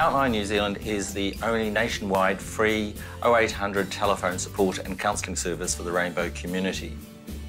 Outline New Zealand is the only nationwide free 0800 telephone support and counselling service for the rainbow community.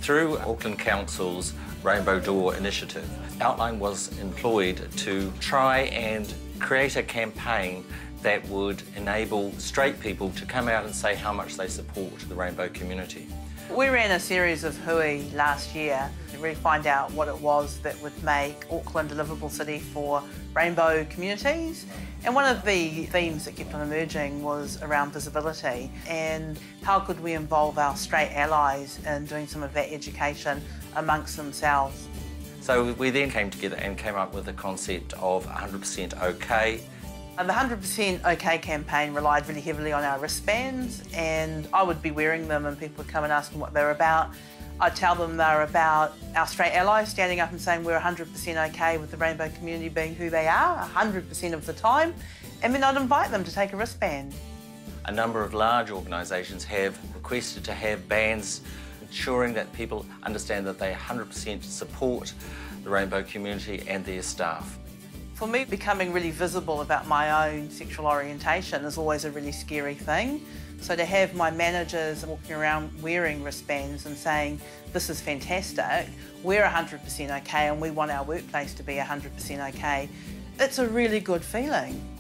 Through Auckland Council's Rainbow Door initiative, Outline was employed to try and create a campaign that would enable straight people to come out and say how much they support the rainbow community. We ran a series of hui last year to really find out what it was that would make Auckland a livable city for rainbow communities. And one of the themes that kept on emerging was around visibility and how could we involve our straight allies in doing some of that education amongst themselves. So we then came together and came up with the concept of 100% OK, and the 100% OK campaign relied really heavily on our wristbands, and I would be wearing them, and people would come and ask me what they're about. I'd tell them they're about our straight allies standing up and saying we're 100% OK with the rainbow community being who they are 100% of the time, and then I'd invite them to take a wristband. A number of large organisations have requested to have bands ensuring that people understand that they 100% support the rainbow community and their staff. For me, becoming really visible about my own sexual orientation is always a really scary thing. So to have my managers walking around wearing wristbands and saying, this is fantastic, we're 100% okay and we want our workplace to be 100% okay, it's a really good feeling.